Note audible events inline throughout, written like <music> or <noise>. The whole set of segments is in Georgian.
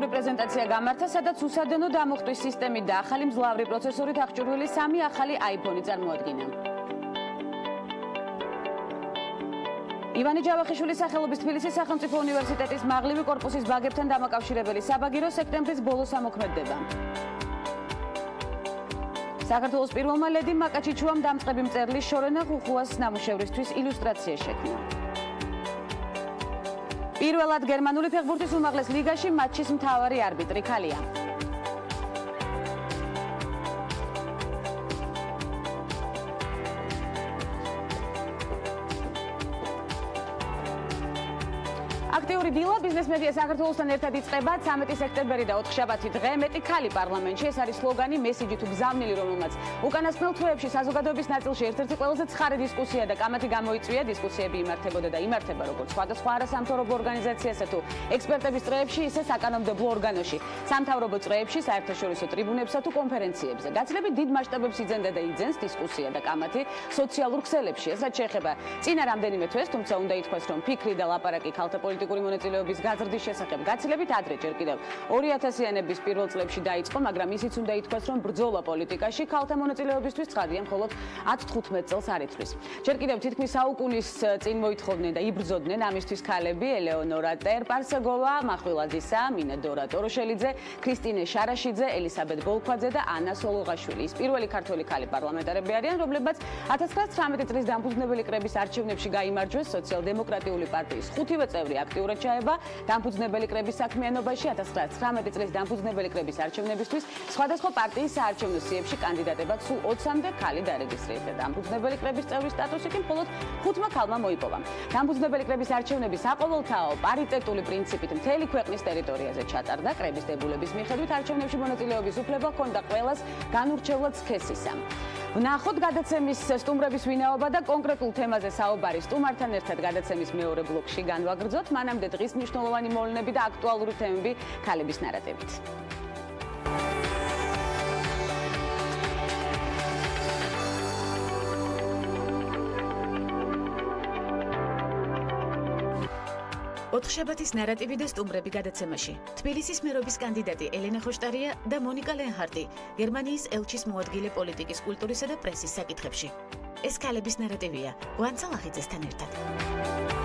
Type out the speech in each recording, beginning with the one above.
ინტერაქტიული პრეზენტაცია გამართა, სადაც უსადენო დამუხტვის სისტემით და ახალი მძლავრი პროცესორით აღჭურვილი სამი ახალი iPhone-ი წარმოადგინა. ივანე ჯავახიშვილის სახელობის თბილისის სახელმწიფო უნივერსიტეტის მაღლივი კორპუსის ბაგებთან დამაკავშირებელი საბაგირო სექტემბრის ბოლოს ამოქმედება. საქართველოს პირველმა ლედი მაკაჩიჩუამ დამწყები მწერლის შორენა ხუხუას ნამუშევრისთვის ილუსტრაცია შექმნა. პირველად გერმანული ფეხბურთის უმაღლეს ლიგაში მატჩის მთავარი არბიტრი ქალია. აქტიური დილა ბიზნეს მედია საქართველოსთან ერთად იწყება 13 სექტემბერი და 4 შაბათი დღე. მეტი ქალი პარლამენტში. ეს არის სლოგანი მესიჯი თუ გზავნილი რომელმაც უკანასკნელ თვეებში საზოგადოების ნაწილში ერთ-ერთი ყველაზე ცხარე დისკუსია და კამათი გამოიწვია. დისკუსიები იმართებოდა და იმართება როგორც სხვადასხვა არასამთავრობო ორგანიზაციასა თუ ექსპერტების წრეებში ისე საკანონმდებლო ორგანოში. სამთავრობო წრეებში საერთაშორისო ტრიბუნებსა თუ კონფერენციებზე. გაცილებით დიდ მასშტაბებს იძენდა და იძენს დისკუსია და კამათი სოციალურ ქსელებში. ესაც შეეხება წინა რამდენიმე თვეს თუმცა უნდა ითქვას რომ ფიქრი და ლაპარაკი ქალთა პოლიტიკური მონაწილეობის გაზრდის შესახებ გაცილებით ადრე ჯერ კიდევ 2000-იანების პირველ წლებში დაიწყო, მაგრამ ისიც უნდა ითქვას, რომ ბრძოლა პოლიტიკაში ქალთა მონაწილეობისთვის ცხადია მხოლოდ 10-15 წელს არ იწვის. ჯერ კიდევ თითქმის საუკუნის წინ მოითხოვდნენ და იბრძოდნენ ამისთვის ქალები: ელეონორა ტერპარსეგოვა, מחვილაძისა, მინედორა ტოროშელიძე, ქრისტინე შარაშიძე, ელისაბედ ბოლქვაძე და ანა სოლოღაშვილი. ის პირველი ქართველი ქალი პარლამენტარები არიან, რომლებმაც 1919 წლის დამფუძნებელი კრების არჩევნებში გაიმარჯვეს სოციალ-დემოკრატიული პარტიის ხუთივე წევრი აქტიურად ჩაება დამფუძნებელი კრების საქმიანობაში 1919 წლის დამფუძნებელი კრების არჩევნებისთვის სხვადასხვა პარტიის საარჩევნო სიებში კანდიდატებად სულ 20-მდე ქალი დარეგისტრირდა. დამფუძნებელი კრების წევრის სტატუსი კი მხოლოდ ხუთმა ქალმა მოიპოვა. დამფუძნებელი კრების არჩევნები საყოველთაო პარიტეტული პრინციპით მთელი ქვეყნის ტერიტორიაზე ჩატარდა. კრების დებულების მიხედვით არჩევნებში მონაწილეობის უფლება ჰქონდა ყველას განურჩევლად სქესისა. ვნახოთ გადაცემის სტუმრების ვინაობა და კონკრეტულ თემაზე საუბარი სტუმართან ერთად გადაცემის მეორე ბლოკში განვაგრძოთ. მანამდე დღის მნიშვნელოვანი მოვლენები და აქტუალური თემები ქალების ნარატივით. ოთხშაბათის ნარატივი და სტუმრები გადაცემაში. თბილისის მერობის კანდიდატი ელენა ხოშტარია და მონიკა ლენჰარტი, გერმანიის ელჩის მოადგილე პოლიტიკის, კულტურისა და პრესის საკითხებში. ეს ქალების ნარატივია. გვანცალახიძესთან ერთად.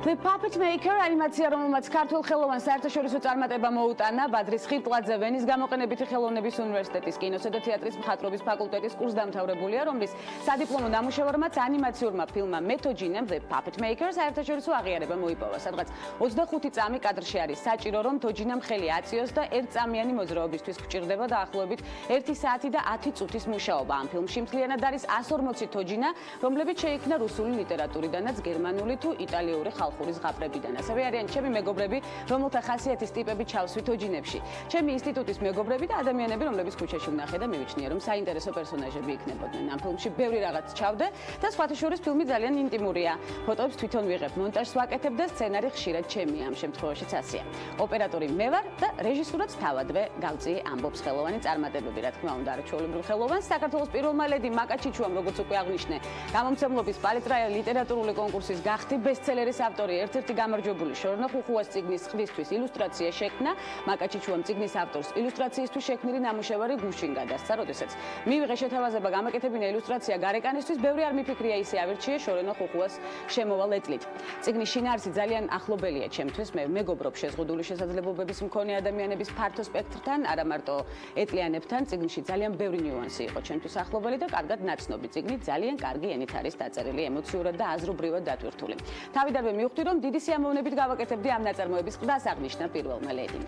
The Puppet Maker ანიმაცია, რომელმაც ქართულ ხელოვანს საერთაშორისო წარმატება მოუტანა, ბადრის ხილტლაძე ვენის გამოყენებითი ხელოვნების უნივერსიტეტის კინოსა და თეატრის მხატვრობის ფაკულტეტის კურსდამთავრებულია, რომლის სადიპლომო ნამუშევარმაც ანიმაციურმა ფილმმა Metogenum The Puppet Maker საერთაშორისო აღიარება მოიპოვა. სადღაც 25 წამი კადრში არის საჭირო, რომ თოჯინამ ხელი აწიოს და ერთწამიანი მოძრაობისთვის გჭირდება დაახლოებით 1 საათი და 10 წუთის მუშაობა. ამ ფილმში მთლიანად არის 140 თოჯინა, რომლებიც შეიქმნა რუსული ლიტერატურიდანაც გერმანული თუ იტალიური ხალხური ხალხური ზღაპრებიდან. ასევე არიან ჩემი მეგობრები, რომელთა ხასიათის ტიპები ჩავსვით ოჯინებში. ჩემი ინსტიტუტის მეგობრები და ადამიანები, რომლებიც ქუჩაში ვნახე და მივიჩნია, რომ საინტერესო პერსონაჟები იქნებოდნენ. ამ ფილმში ბევრი რაღაც ჩავდე და სხვათა შორის ფილმი ძალიან ინტიმურია. ფოტოებს თვითონ ვიღებ, მონტაჟს ვაკეთებ და სცენარი ხშირად ჩემია ამ შემთხვევაშიც ასია. ოპერატორი მე ვარ და რეჟისურაც თავადვე გავწიე ამბობს ხელოვანი წარმატებები, რა თქმა უნდა, არჩეულებრივ ხელოვანს საქართველოს პირველმა ლედი მაკაჩიჩუამ როგორც უკვე აღნიშნე, გამომცემლობის პალიტრა ლიტერატურული კონკურსის გახდი ბესტსელერის ავტორი ავტორი ერთ-ერთი გამარჯვებული შორნა ხუხუას ციგნის ხდისთვის ილუსტრაცია შექმნა. მაკაჩიჩუამ ციგნის ავტორს ილუსტრაციისთვის შექმნილი ნამუშევარი გუშინ გადასცა. როდესაც მივიღე შეთავაზება გამაკეთებინა ილუსტრაცია გარეკანისთვის ბევრი არ მიფიქრია ისე ავირჩიე შორენა ხუხუას შემოვალ ეტლით ციგნის შინაარსი ძალიან ახლობელია ჩემთვის. მე მეგობრობ შეზღუდული შესაძლებლობების მქონე ადამიანების ფართო სპექტრთან არა მარტო ეტლიანებთან. ციგნში ძალიან ბევრი ნიუანსი იყო ჩემთვის ახლობელი და კარგად ნაცნობი. ციგნი ძალიან კარგი ენით არის დაწერილი ემოციურად და აზრობრივად დატვირთული. თავიდანვე მივხვდი რომ დიდი სიამოვნებით გავაკეთებდი ამ ნაწარმოების ყდას აღნიშნა პირველმა ლედი.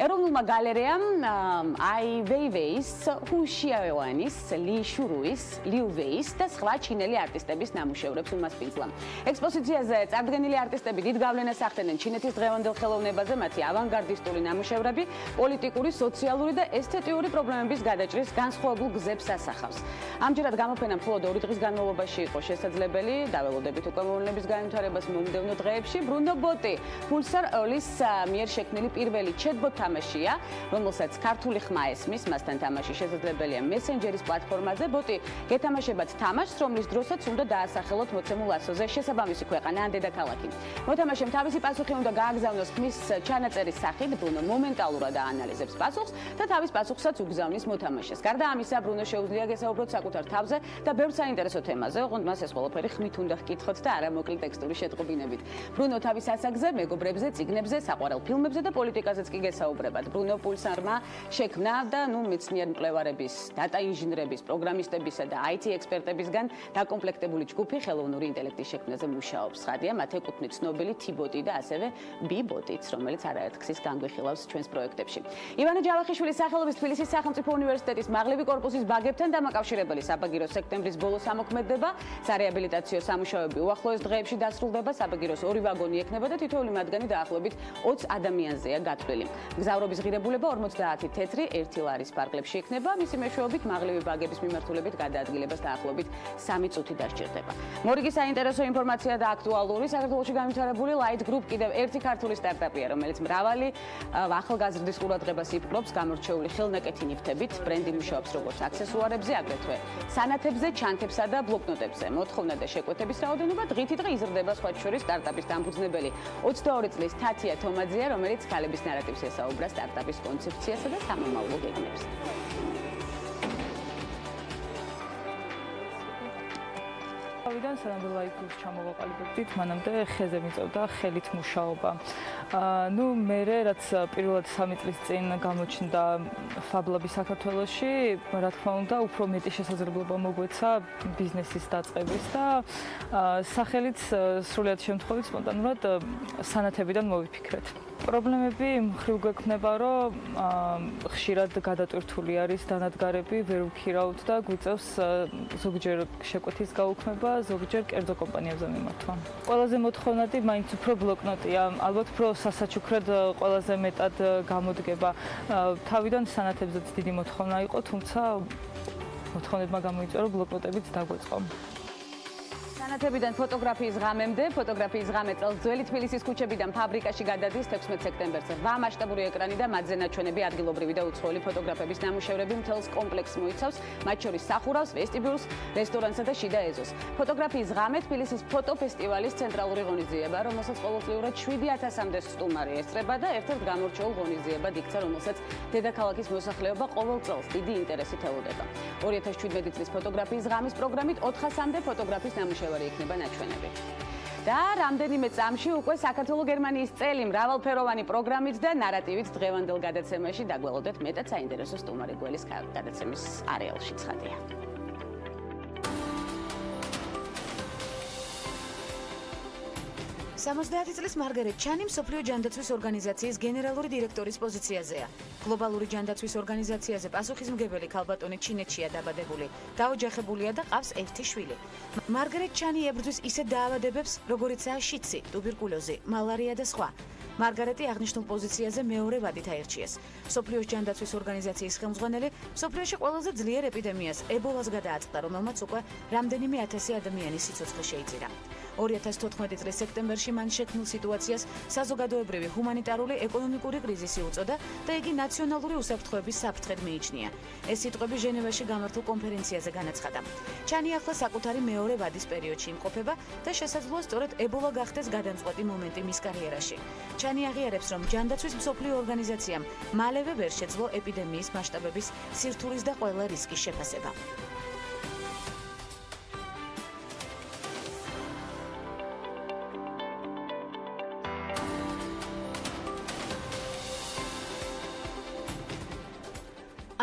ეროვნულმა გალერეამ აი ვეივეის, ჰუშიავეანის, ალი შურუის, ლიუ ვეის და სხვა ჩინელი არტისტების ნამუშევრებს უმასპინძლა. ექსპოზიციაზე წარდგენილი არტისტები დიდ გავლენას ახდენენ ჩინეთის დღევანდელ ხელოვნებაზე, მათი ავანგარდისტული ნამუშევრები პოლიტიკური, სოციალური და ესთეტიური პრობლემების გადაჭრის განსხვავებულ გზებს ასახავს. ამჯერად გამოფენა მხოლოდ ორი დღის განმავლობაში იყო შესაძლებელი, დაველოდებით უკვე მოვლენების განვითარებას მომდევნო დღეებში. ბრუნო ბოტი ფულსარ ოლის მიერ შექმნილი პირველი ჩეტბოტ თამაშია, რომელსაც ქართული ხმა ესმის, მასთან თამაში შესაძლებელია მესენჯერის პლატფორმაზე. ბოტი გეთამაშებათ თამაშს, რომლის დროსაც უნდა დაასახელოთ მოცემულ ასოზე შესაბამისი ქვეყანა ან დედაქალაქი. მოთამაშემ თავისი პასუხი უნდა გააგზავნოს ხმის ჩანაწერის სახით, ბრუნო მომენტალურად აანალიზებს პასუხს და თავის პასუხსაც უგზავნის მოთამაშეს. გარდა ამისა, ბრუნო შეუძლია გესაუბროთ საკუთარ თავზე და ბევრ საინტერესო თემაზე, ოღონდ მას ეს ყველაფერი ხმით უნდა ჰკითხოთ და არა მოკლე ტექსტური შეტყობინებით. ბრუნო თავის ასაგზე, მეგობრებზე, ციგნებზე, საყვარელ ფილმებზე და პოლიტიკაზეც კი გესაუბრებათ. ბრუნო პულსარმა შექმნა და ნუ მეცნიერ მკვლევარების, დატა ინჟინრების, პროგრამისტებისა და IT ექსპერტებისგან დაკომპლექტებული ჯგუფი ხელოვნური ინტელექტის შექმნაზე მუშაობს. ხადია, მათ ეკუთვნით ცნობილი T-ბოტი და ასევე B-ბოტიც, რომელიც არაერთხის განგვიხილავს ჩვენს პროექტებში. ივანე ჯავახიშვილის სახელობის თბილისის სახელმწიფო უნივერსიტეტის მაღლები კორპუსის ბაგებთან დამაკავშირებელი საბაგირო სექტემბრის ბოლოს ამოქმედება, სარეაბილიტაციო სამუშაოები უახლოეს დღეებში დასრულდება, საბაგიროს ორი ვაგონი ექნება და თითოეული მათგანი დაახლოებით 20 ადამიანზეა გათვლილი. გზავრობის ღირებულება 50 თეთრი 1 ლარის პარკლებში იქნება, მისი მეშვეობით მაღლები ბაგების მიმართულებით გადაადგილებას დაახლოებით 3 წუთი დასჭირდება. მორიგი საინტერესო ინფორმაცია და აქტუალური საქართველოს განვითარებული Light Group კიდევ ერთი ქართული სტარტაპია, რომელიც მრავალი ახალგაზრდის ყურადღებას იპყრობს გამორჩეული ხელნაკეთი ნივთებით, ბრენდი მუშაობს როგორც აქსესუარებზე, აგრეთვე სანათებზე, ჩანთებსა და ბლოკნოტებზე. მოთხოვნა და შეკვეთების რაოდენობა დღითი დღე იზრდება სხვა შორის სტარტაპის დამფუძნებელი 22 წლის თათია თომაძეა, რომელიც ქალების ნარატივს ესაუბრა სტარტაპის კონცეფციასა და სამომავლო გეგმებს. თავიდან სანამ ლაიფის ჩამოვაყალიბებდით, მანამდე ხეზე მიწევდა ხელით მუშაობა. აა ნუ მე რაც პირველად 3 წლის წინ გამოჩნდა ფაბლაბი საქართველოში, რა თქმა უნდა, უფრო მეტი შესაძლებლობა მოგვეცა ბიზნესის დაწყების და აა სახელიც სრულად შემთხვევით სპონტანურად სანათებიდან მოვიფიქრეთ. პრობლემები მხრივ გექნება, რომ ხშირად გადატვირთული არის დანადგარები, ვერ ვქირავთ და გვიწევს ზოგჯერ შეკვეთის გაუქმება, ზოგჯერ კერძო კომპანიებზე მიმართვა. ყველაზე მოთხოვნადი მაინც უფრო ბლოკნოტია, ალბათ უფრო სასაჩუქრად ყველაზე მეტად გამოდგება. თავიდან სანათებზეც დიდი მოთხოვნა იყო, თუმცა მოთხოვნებმა გამოიწვია, რომ ბლოკნოტებიც დაგვეწყო. სანათებიდან ფოტოგრაფიის ღამემდე, ფოტოგრაფიის ღამე წელს ძველი თბილისის ქუჩებიდან ფაბრიკაში გადადის 16 სექტემბერზე. ვა მასშტაბური ეკრანი და მათზე ნაჩვენები ადგილობრივი და უცხოელი ფოტოგრაფების ნამუშევრები მთელს კომპლექსს მოიცავს, მათ შორის სახურავს, ვესტიბიულს, რესტორანსა და შიდა ეზოს. ფოტოგრაფიის ღამე თბილისის ფოტოფესტივალის ცენტრალური ღონისძიება, რომელსაც ყოველწლიურად 7000-მდე სტუმარი ესწრება და ერთ-ერთ გამორჩეულ ღონისძიებად იქცა, რომელსაც დედაქალაქის მოსახლეობა ყოველ წელს დიდი ინტერესით ელოდება. 2017 წლის ფოტოგრაფიის ღამის პროგრამით 400-მდე ფოტოგრაფის ნამუშევარი მთავარი იქნება ნაჩვენები. და რამდენიმე წამში უკვე საქართველოს-გერმანიის წელი მრავალფეროვანი პროგრამით და ნარატივით დღევანდელ გადაცემაში დაგველოდეთ მეტად საინტერესო სტუმარი გველის გადაცემის არეალში ცხადია. 70 წლის მარგარეტ ჩანი მსოფლიო ჯანდაცვის ორგანიზაციის გენერალური დირექტორის პოზიციაზეა. გლობალური ჯანდაცვის ორგანიზაციაზე პასუხისმგებელი ქალბატონი ჩინეთშია დაბადებული. დაოჯახებულია და ყავს ერთი შვილი. მარგარეტ ჩანი ებრძვის ისე დაავადებებს, როგორიცაა შიცი, ტუბერკულოზი, მალარია და სხვა. მარგარეტი აღნიშნულ პოზიციაზე მეორე ვადით აირჩიეს. სოფლიოს ჯანდაცვის ორგანიზაციის ხელმძღვანელი სოფლიოში ყველაზე ძლიერ ეპიდემიას ებოლას გადააწყდა, რომელმაც უკვე რამდენიმე ათასი ადამიანის სიცოცხლე შეიწირა. 2014 წლის სექტემბერში მან შექმნილ სიტუაციას საზოგადოებრივი ჰუმანიტარული ეკონომიკური კრიზისი უწოდა და იგი ნაციონალური უსაფრთხოების საფრთხედ მიიჩნია. ეს სიტყვები ჟენევაში გამართულ კონფერენციაზე განაცხადა. ჩანი ახლა საკუთარი მეორე ვადის პერიოდში იმყოფება და შესაძლოა სწორედ ებოლა გახდეს გადამწყვეტი მომენტი მის კარიერაში. ჩანი აღიარებს, რომ ჯანდაცვის მსოფლიო ორგანიზაციამ მალევე ვერ შეძლო ეპიდემიის მასშტაბების სირთულის და ყველა რისკის შეფასება.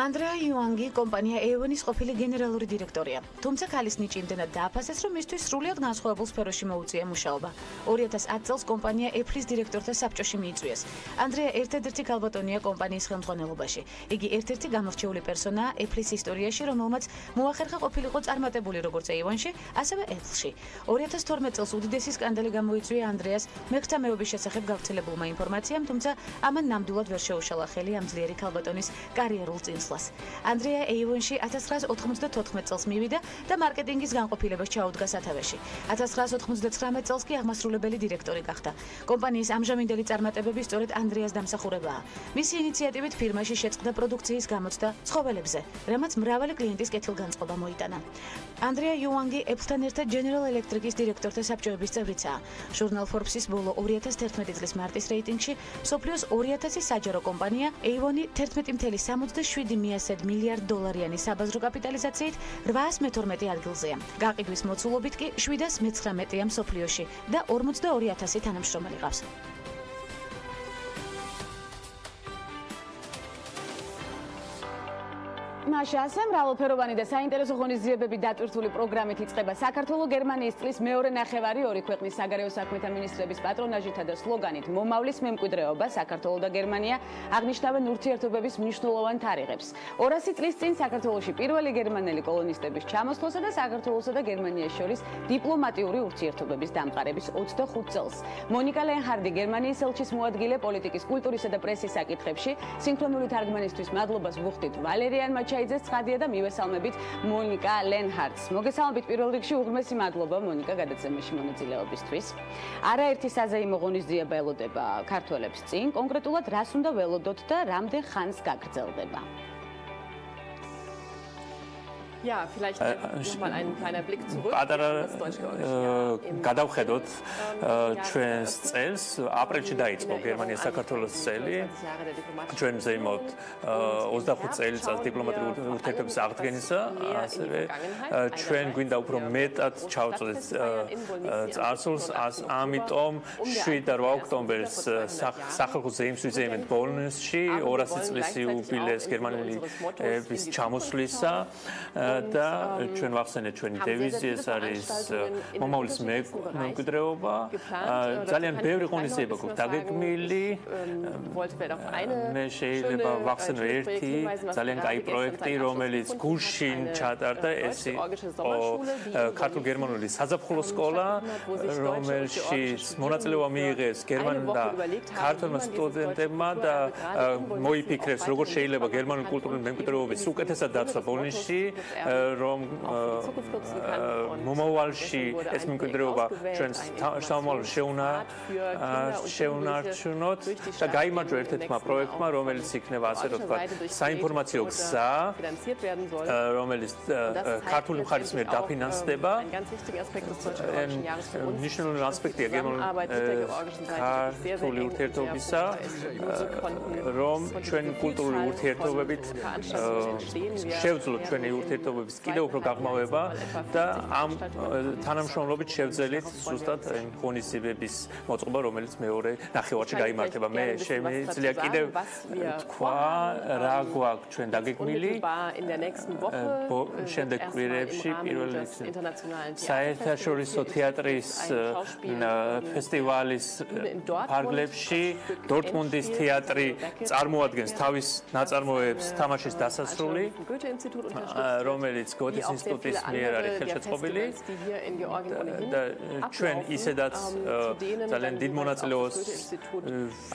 ანდრეა იუანგი კომპანია ეონის ყოფილი გენერალური დირექტორია. თუმცა ქალის ნიჭი იმდენად დააფასეს, რომ მისთვის სრულიად განსხვავებულ სფეროში მოუწია მუშაობა. 2010 წელს კომპანია ეფლის დირექტორთა საბჭოში მიიწვიეს. ანდრეა ერთადერთი ქალბატონია კომპანიის ხელმძღვანელობაში. იგი ერთ-ერთი გამორჩეული პერსონაა ეფლის ისტორიაში, რომელმაც მოახერხა ყოფილიყო წარმატებული როგორც ეონში, ასევე ეფლში. 2012 წელს უდიდესი სკანდალი გამოიწვია ანდრეას მეხთამეობის შესახებ გავრცელებულმა ინფორმაციამ, თუმცა ამან ნამდვილად ვერ შეუშალა ხელი ამ ძლიერი ქალბატონის კარიერულ წინს წასვლას. ანდრია ეივონში 1994 წელს მივიდა და მარკეტინგის განყოფილებას ჩაუდგა სათავეში. 1999 წელს კი აღმასრულებელი დირექტორი გახდა. კომპანიის ამჟამინდელი წარმატებები სწორედ ანდრიას დამსახურებაა. მისი ინიციატივით ფირმაში შეწყდა პროდუქციის გამოცდა ცხოველებზე, რამაც მრავალი კლიენტის კეთილგანწყობა მოიტანა. ანდრია იუანგი ეფთან ერთად General Electric-ის დირექტორთა საბჭოების წევრიცაა. ჟურნალ Forbes-ის ბოლო 2011 წლის მარტის რეიტინგში მსოფლიოს 2000 საჯარო კომპანია Avon-ი 11.67 1.1 მილიარდ დოლარიანი საბაზრო კაპიტალიზაციით 812 ადგილზეა. გაყიდვის მოცულობით კი 719-ია მსოფლიოში და 42000 თანამშრომელი ყავს. მაშა ასე მრავალფეროვანი და საინტერესო ღონისძიებები დატვირთული პროგრამით იწყება. საქართველოს გერმანიის წლის მეორე ნახევარი ორი ქვეყნის საგარეო საქმეთა მინისტრების პატრონაჟითა და სლოგანით მომავლის მემკვიდრეობა საქართველოს და გერმანია აღნიშნავენ ურთიერთობების მნიშვნელოვან თარიღებს. 200 წლის წინ საქართველოსი პირველი გერმანელი კოლონისტების ჩამოსვლასა და საქართველოსა და გერმანიას შორის დიპლომატიური ურთიერთობების დამყარების 25 წელს. მონიკა ლენჰარდი გერმანიის ელჩის მოადგილე პოლიტიკის კულტურისა და პრესის საკითხებში სინქრონული თარგმანისთვის მადლობას ვუხდით ვალერიან მაჩ ჩაიძეს ცხადია და მივესალმებით მონიკა ლენჰარტს. მოგესალმებით პირველ რიგში უღრმესი მადლობა მონიკა გადაცემაში მონაწილეობისთვის. არაერთი საზეიმო ღონისძიება ელოდება ქართველებს წინ, კონკრეტულად რას უნდა ველოდოთ და რამდენ ხანს გაგრძელდება? Ja, vielleicht nochmal ein kleiner Blick zurück. პატარა გადავხედოთ ჩვენს წელს აპრილში დაიწყო გერმანია საქართველოს წელი. ჩვენ ზეიმოთ 25 წელიწად დიპლომატიური ურთიერთობის აღდგენისა, ასევე ჩვენ გვინდა უფრო მეტად ჩავწოდეთ წარსულს, ამიტომ 7 და 8 ოქტომბერს სახალხო ზეიმს ვიზეიმეთ ბოლნისში 200 წლის იუბილეს გერმანელის ჩამოსვლისა. და ჩვენ ვახსენეთ ჩვენი დევიზი ეს არის მომავლის მემკვიდრეობა ძალიან ბევრი ღონისძიება გვაქვს დაგეგმილი მე შეიძლება ვახსენო ერთი ძალიან კაი პროექტი რომელიც გუშინ ჩატარდა ეს ქართულ-გერმანული საზაფხულო სკოლა რომელშიც მონაწილეობა მიიღეს გერმანულ და ქართულ სტუდენტებმა და მოიფიქრეს როგორ შეიძლება გერმანული კულტურული მემკვიდრეობის უკეთესად დაცვა ბოლნისში რომ მომავალში ეს მემკვიდრეობა ჩვენ სამომავლო შეუნა შეუნარჩუნოთ და გამარჯვა ერთ-ერთმა პროექტმა რომელიც იქნება ასე რომ თქვა საინფორმაციო გზა რომელიც ქართული მხარის მიერ დაფინანსდება ნიშნული ასპექტია ქართული ურთიერთობისა რომ ჩვენ კულტურული ურთიერთობებით შევძლოთ ჩვენი ურთიერთობა მიღწევების კიდევ უფრო გაღმავება და ამ თანამშრომლობით შევძელით ზუსტად იმ ღონისძიებების მოწყობა, რომელიც მეორე ნახევარში გამართება. მე შემიძლია კიდევ თქვა რა გვაქვს ჩვენ დაგეგმილი? შემდეგ კვირებში პირველი საერთაშორისო თეატრის ფესტივალის ფარგლებში დორტმუნდის თეატრი წარმოადგენს თავის ნაწარმოებებს თამაშის დასასრული. რომ რომელიც გოთის ინსტიტუტის მიერ არის ხელშეწყობილი. და ჩვენ ისედაც ძალიან დიდ მონაწილეობას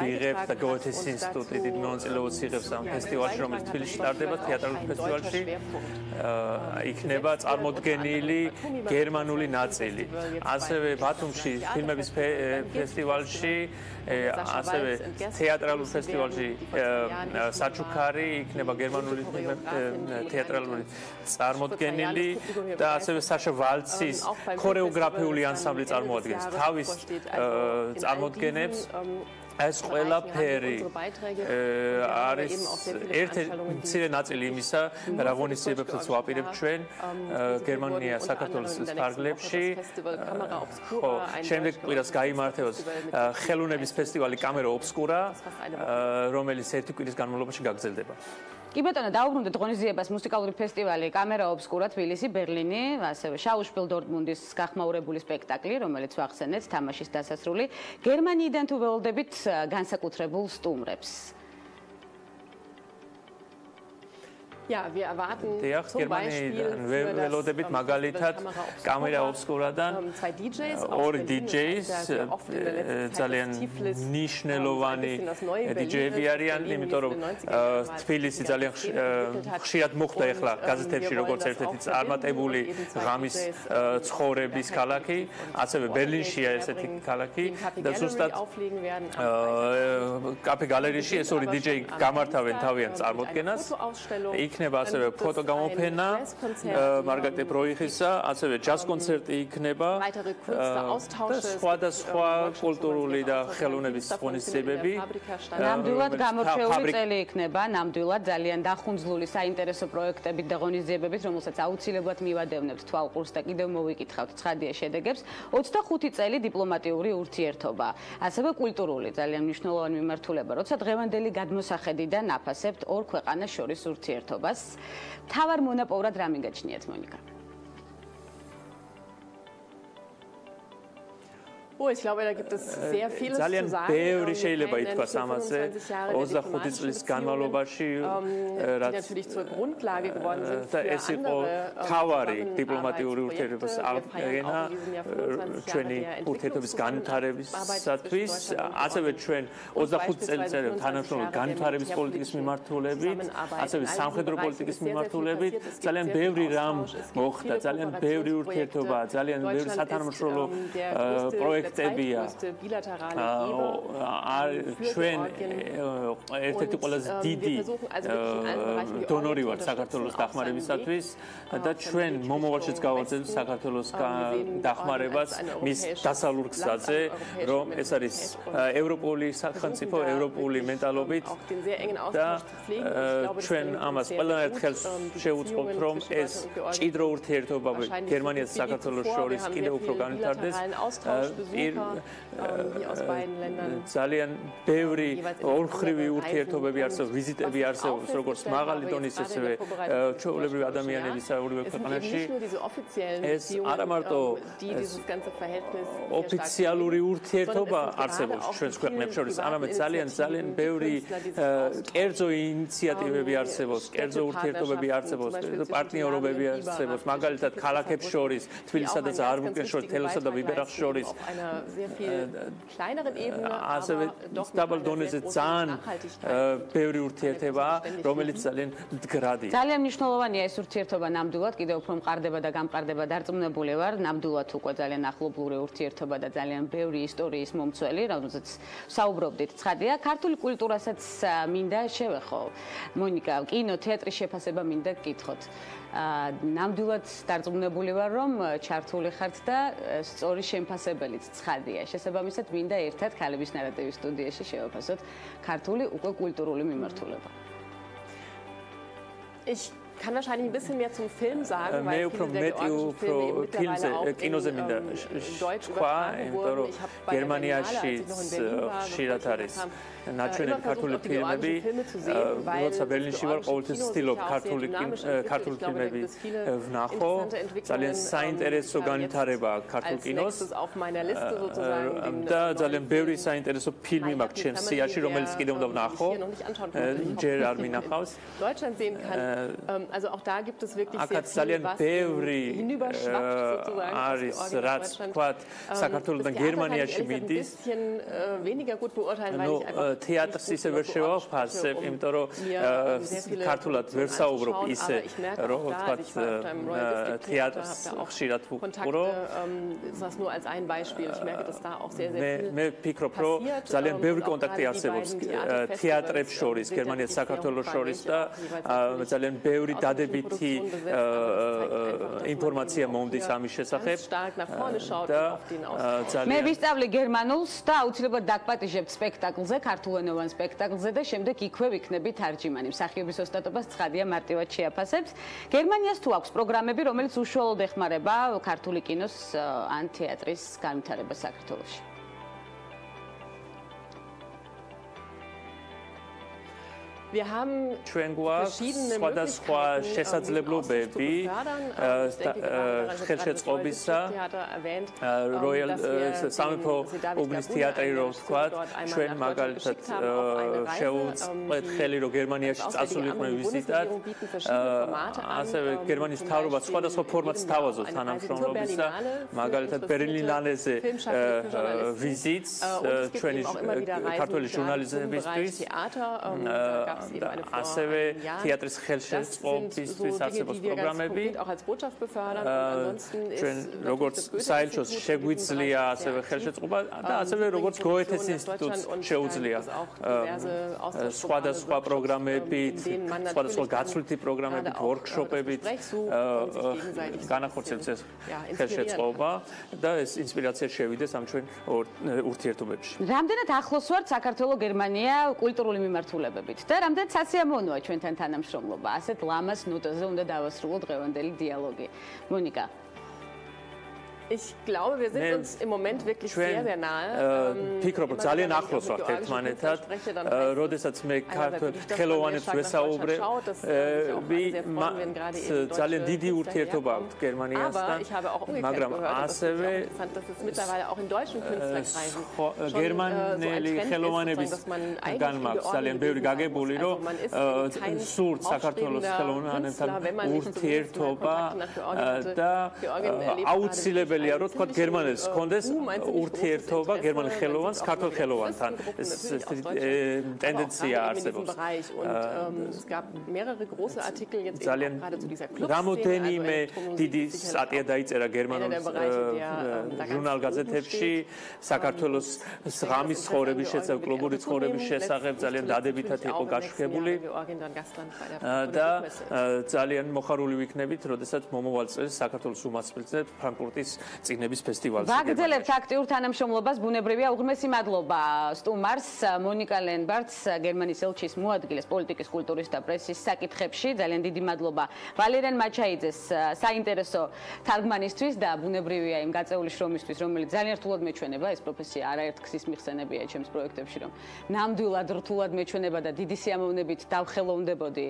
ვიღებთ და გოთის ინსტიტუტი დიდ მონაწილეობას იღებს ამ ფესტივალში რომელიც თბილისში ტარდება თეატრალურ ფესტივალში. იქნება წარმოდგენილი გერმანული ნაწილი. ასევე ბათუმში ფილმების ფესტივალში ასევე თეატრალურ ფესტივალში საჩუქარი იქნება გერმანული თეატრალური წარმოდგენილი და ასევე საშა ვალცის ქორეოგრაფიული ანსამბლი წარმოადგენს. თავის წარმოდგენებს ეს ყველაფერი არის ერთი მცირე ნაწილი იმისა, რა ღონისძიებებსაც ვაპირებ ჩვენ გერმანია საქართველოს ფარგლებში. ხო, შემდეგ კვირას გამართება ხელოვნების ფესტივალი კამერა ობსკურა, რომელიც ერთი კვირის განმავლობაში გაგრძელდება. კი ბატონო, დაუბრუნდეთ ღონისძიებას მუსიკალური ფესტივალი კამერა ობსკურა თბილისი, ბერლინი, ასევე შაუშპილ დორტმუნდის გახმაურებული სპექტაკლი, რომელიც ვახსენეთ თამაშის დასასრული. გერმანიიდან თუ ველოდებით განსაკუთრებულ სტუმრებს. Ja, wir erwarten zum Beispiel ველოდებით მაგალითად კამერა ობსკურადან ორ DJs ძალიან ნიშნელოვანი DJ-ები არიან, იმიტომ რომ თბილისი ძალიან ხშირად მოხდა ახლა გაზეთებში როგორც ერთ-ერთი წარმატებული ღამის ცხოვრების ქალაქი, ასევე ბერლინშია ესეთი ქალაქი და ზუსტად კაფე გალერეში ეს ორი DJ გამართავენ თავიანთ წარმოდგენას. იქნება ასევე ფოტო გამოფენა მარგარეტე პროიხისა, ასევე ჯაზ კონცერტი იქნება. სხვადასხვა კულტურული და ხელოვნების ღონისძიებები. ნამდვილად გამორჩეული წელი იქნება, ნამდვილად ძალიან დახუნძლული საინტერესო პროექტებით და ღონისძიებებით, რომელსაც აუცილებლად მივადევნებთ თვალყურს და კიდევ მოვიკითხავთ ცხადია შედეგებს. 25 წელი დიპლომატიური ურთიერთობა, ასევე კულტურული ძალიან მნიშვნელოვანი მიმართულება, როცა დღევანდელი გადმოსახედიდან აფასებთ ორ ქვეყანას შორის ურთიერთობას. თავარ მონაპოვრად რა მიგაჩნიათ მონიკა? Oh, ich glaube, da gibt es sehr vieles ძალიან ბევრი შეიძლება ითქვას ამაზე 25 წლის განმავლობაში რაც natürlich zur Grundlage geworden sind და ეს იყო თავარი დიპლომატიური ურთიერთობის აღდგენა ჩვენი ურთიერთობის განვითარებისათვის ასევე ჩვენ 25 წელიწადში თანამშრომლობ განვითარების პოლიტიკის მიმართულებით ასევე სამხედრო პოლიტიკის მიმართულებით ძალიან ბევრი რამ მოხდა ძალიან ბევრი ურთიერთობა ძალიან ბევრი სათანამშრომლო პროექტი პროექტებია ჩვენ ერთ-ერთი ყველაზე დიდი დონორი ვართ საქართველოს დახმარებისათვის. და ჩვენ მომავალშიც გავაძლევთ საქართველოს დახმარებას მის დასავლურ გზაზე რომ ეს არის ევროპული სახელმწიფო ევროპული მენტალობით. და ჩვენ ამას ყველანაირ ხელს შეუწყობთ რომ ეს ჭიდრო ურთიერთობა გერმანიასა და საქართველოს შორის კიდევ უფრო განვითარდეს ძალიან ბევრი ორხრივი ურთიერთობები არსებობს, ვიზიტები არსებობს, როგორც მაღალი დონის ესევე ჩვეულებრივი ადამიანების საუბრობ ქვეყანაში. ეს არა მარტო ოფიციალური ურთიერთობა არსებობს ჩვენს ქვეყნებს შორის, არამედ ძალიან ძალიან ბევრი კერძო ინიციატივები არსებობს, კერძო ურთიერთობები არსებობს, პარტნიორობები არსებობს, მაგალითად ქალაქებს შორის, თბილისსა და ზაარბრუკენს შორის, თელოსა და ვიბერახს შორის sehr viel kleineren Ebene ასევე დაბალ დონეზე ძალიან ბევრი ურთიერთობა რომელიც ძალიან მდგრადია ძალიან მნიშვნელოვანია ეს ურთიერთობა ნამდვილად კიდევ უფრო მყარდება და გამყარდება დარწმუნებული ვარ. ნამდვილად უკვე ძალიან ახლობლური ურთიერთობა და ძალიან ბევრი ისტორიის მომცველი რომელზეც საუბრობდით ცხადია ქართული კულტურასაც მინდა შევეხო. მონიკა კინო თეატრის შეფასება მინდა გკითხოთ ნამდვილად დარწმუნებული ვარ, რომ ჩართული ხართ და სწორი შემფასებელიც ცხადია. შესაბამისად, მინდა ერთად ქალების ნარატივის სტუდიაში შევაფასოთ ქართული უკვე კულტურული მიმართულება. Ich kann wahrscheinlich ein bisschen mehr zum Film sagen, weil viele der georgischen Filme eben mittlerweile auch in, ähm, in Deutsch übertragen wurden. Ich habe bei Germaniaschitz ხშირად არის ნაჩვენები ქართული ფილმები, როცა ბერლინში ვარ, ყოველთვის ვცდილობ ქართული ქართული ფილმები ვნახო. ძალიან საინტერესო განვითარება ქართულ კინოს. და ძალიან ბევრი საინტერესო ფილმი მაქვს ჩემს სიაში, რომელიც კიდევ უნდა ვნახო. ჯერ არ მინახავს. <laughs> Deutschland sehen kann. also auch da gibt es wirklich sehr viel was sozusagen არის რაც თქვა საქართველოსთან გერმანიაში მიდის bisschen weniger gut beurteilen weil ich einfach თეატრს ისე ვერ შევაფასებ იმიტომ რომ ქართულად ვერ საუბრობ ისე რომ თქვა თეატრს ხშირად ვუყურო das nur als ein beispiel. Ich merke dass da auch sehr sehr viel მე ფიქრობ რომ ძალიან ბევრი კონტაქტი არსებობს თეატრებს შორის გერმანიასა საქართველოს შორის და ძალიან ბევრი დადებითი ინფორმაცია მომდის ამის შესახებ. მე ვისწავლე გერმანულს და აუცილებლად დაგპატიჟებთ სპექტაკლზე, ქართულენოვან სპექტაკლზე და შემდეგ იქვე ვიქნები თარჯიმანი. მსახიობის ოსტატობას ცხადია მარტივად შეაფასებს. გერმანიას თუ აქვს პროგრამები, რომელიც უშუალოდ ეხმარება ქართული კინოს ან თეატრის განვითარებას საქართველოში? ჩვენ გვაქვს სხვადასხვა შესაძლებლობები ხელშეწყობისა როიალ სამეფო უბნის თეატრი რო ვთქვა ჩვენ მაგალითად შევუწყეთ ხელი რომ გერმანიაში წასულიყვნენ ვიზიტად ასევე გერმანიის მთავრობა სხვადასხვა ფორმატს თავაზობს თანამშრომლობისა მაგალითად ბერლინალეზე ვიზიტს ჩვენი ქართული ჟურნალისტებისთვის ასევე თეატრის ხელშეწყობისთვის არსებობს პროგრამები. ჩვენ როგორც საელჩოს შეგვიძლია ასევე ხელშეწყობა და ასევე როგორც გოეთეს ინსტიტუტს შეუძლია სხვადასხვა პროგრამებით, სხვადასხვა გაცვლითი პროგრამებით, ვორქშოპებით განახორციელებს ეს ხელშეწყობა და ეს ინსპირაცია შევიდეს ამ ჩვენ ურთიერთობებში. რამდენად ახლოს ვართ საქართველოს-გერმანია კულტურული მიმართულებებით? და რამდენად სასიამოვნოა ჩვენთან თანამშრომლობა. ასეთ ლამას ნოტაზე უნდა დავასრულოთ დღევანდელი დიალოგი. მონიკა Ich glaube, wir sind uns im Moment wirklich sehr sehr nahe. Äh, ფიქრობ, ძალიან ახლოს ვართ ერთმანეთად. Äh, როდესაც მე ხელოვანებს ვესაუბრებ, äh, ძალიან დიდი ურთიერთობა აქვს გერმანიასთან. მაგრამ ასევე გერმანელი ხელოვანების განმაქვს ძალიან ბევრი გაგებული, რომ სურთ საქართველოს ხელოვანებთან ურთიერთობა და აუცილებელი შეუძლებელია რომ თქვა გერმანელს კონდეს ურთიერთობა გერმანელ ხელოვანს ქართულ ხელოვანთან. ეს ტენდენცია არსებობს. ძალიან რამოდენიმე დიდი სტატია დაიწერა გერმანულ ჟურნალ-გაზეთებში საქართველოს ღამის ცხოვრების შესახებ კლუბური ცხოვრების შესახებ ძალიან დადებითად იყო გაშუქებული და ძალიან მოხარული ვიქნებით როდესაც მომავალ წელს საქართველოს უმასპინძლებს ფრანკფურტის წიგნების ფესტივალზე. ვაგრძელებთ აქტიურ თანამშრომლობას ბუნებრივია უღმესი მადლობა სტუმარს მონიკა ლენბარტს გერმანიის ელჩის მოადგილეს პოლიტიკის კულტურის და პრესის საკითხებში. ძალიან დიდი მადლობა ვალერიან მაჩაიძეს საინტერესო თარგმანისთვის და ბუნებრივია იმ გაწეული შრომისთვის, რომელიც ძალიან რთულად მეჩვენება ეს პროფესია არაერთ ქსის მიხსენებია ჩემს პროექტებში, რომ ნამდვილად რთულად მეჩვენება და დიდი სიამოვნებით დავხელოვნდებოდი